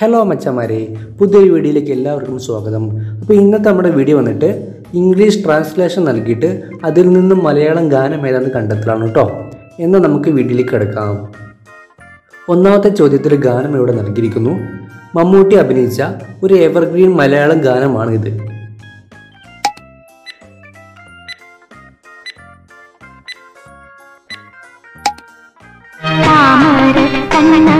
Hello മച്ചന്മാരെ. പുതിയൊരു വീഡിയോയിലേക്ക് എല്ലാവർക്കും സ്വാഗതം. അപ്പോൾ ഇന്നത്തെ നമ്മുടെ വീഡിയോ വന്നിട്ട് ഇംഗ്ലീഷ് ട്രാൻസ്ലേഷൻ നൽകിയിട്ട് അതിൽ നിന്നും മലയാളം ഗാനം ഏതാണെന്ന് കണ്ടെത്തലാണ് കേട്ടോ എന്ന് നമുക്ക് വീഡിയോയിലേക്ക് കിടക്കാം ഒന്നാമത്തെ ചോദ്യത്തിൽ ഗാനം ഇവിടെ നൽകിയിരിക്കുന്നു. മമ്മൂട്ടി അഭിനയിച്ച ഒരു എവർഗ്രീൻ മലയാളം ഗാനമാണ് ഇത്. താമരക്കണ്ണനൂറങ്ങീണം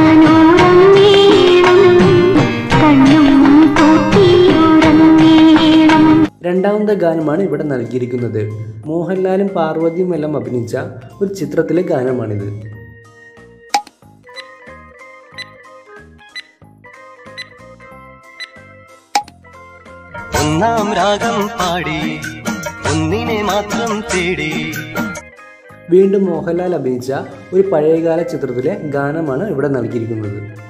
രണ്ടാമത്തെ ഗാനമാണ് ഇവിടെ നൽകിയിരിക്കുന്നത്. മോഹൻലാലും പാർവതിയും എല്ലാം അഭിനയിച്ച ഒരു ചിത്രത്തിലെ ഗാനമാണിത്. ഒന്നാം രാഗം പാടി ഒന്നിനെ മാത്രം തേടി. വീണ്ടും മോഹൻലാൽ അഭിനയിച്ച ഒരു പഴയകാല ചിത്രത്തിലെ ഗാനമാണ് ഇവിടെ നൽകിയിരിക്കുന്നത്.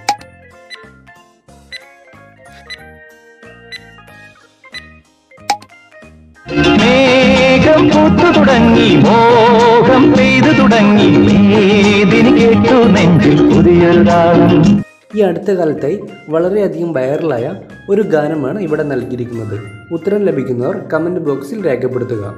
മേഘം പൂത്തു തുടങ്ങി മോഹം പെയ്തു തുടങ്ങി. ഏതിന് കേട്ടു നെഞ്ചിൽ പുതിയൊരു താളം ഈ അടുത്ത കാലത്തായി വളരെയധികം വൈറലായ ഒരു ഗാനമാണ് ഇവിടെ നൽകിയിരിക്കുന്നത്. ഉത്തരം ലഭിക്കുന്നവർ കമന്റ് ബോക്സിൽ രേഖപ്പെടുത്തുക.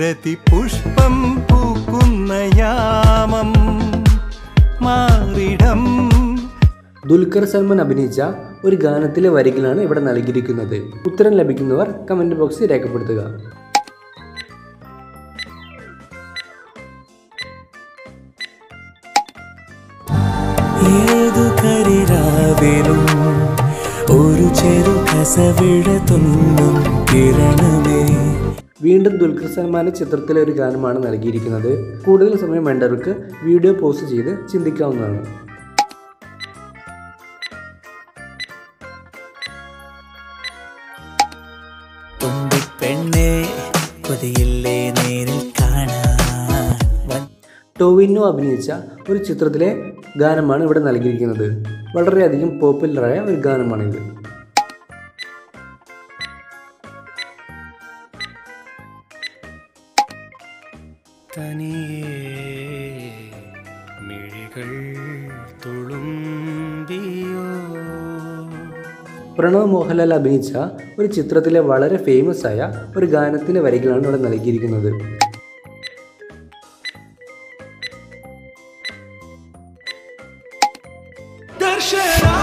രതിപുഷ്പം പൂക്കുന്ന യാമം മാറിടം ദുൽഖർ സൽമാൻ അഭിനയിച്ച ഒരു ഗാനത്തിലെ വരികളാണ് ഇവിടെ നൽകിയിരിക്കുന്നത്. ഉത്തരം ലഭിക്കുന്നവർ കമന്റ് ബോക്സിൽ രേഖപ്പെടുത്തുക. ഏതു കരിരാവിലും ഒരു ചെറു കിരണമേ. വീണ്ടും ദുൽഖർ സൽമാന്റെ ചിത്രത്തിലെ ഒരു ഗാനമാണ് നൽകിയിരിക്കുന്നത്. കൂടുതൽ സമയം വേണ്ടവർക്ക് വീഡിയോ പോസ്റ്റ് ചെയ്ത് ചിന്തിക്കാവുന്നതാണ്. കൊതിയില്ലേ നേരിൽ കാണാൻ? ടോവിനോ അഭിനയിച്ച ഒരു ചിത്രത്തിലെ ഗാനമാണ് ഇവിടെ നൽകിയിരിക്കുന്നത്. വളരെയധികം പോപ്പുലറായ ഒരു ഗാനമാണിത്. തനിയേ മിഴികൾ തുളുമ്പിയോ? പ്രണവ് മോഹൻലാൽ അഭിനയിച്ച ഒരു ചിത്രത്തിലെ വളരെ ഫേമസ് ആയ ഒരു ഗാനത്തിന്റെ വരികളാണ് ഇവിടെ നൽകിയിരിക്കുന്നത്. ദർശന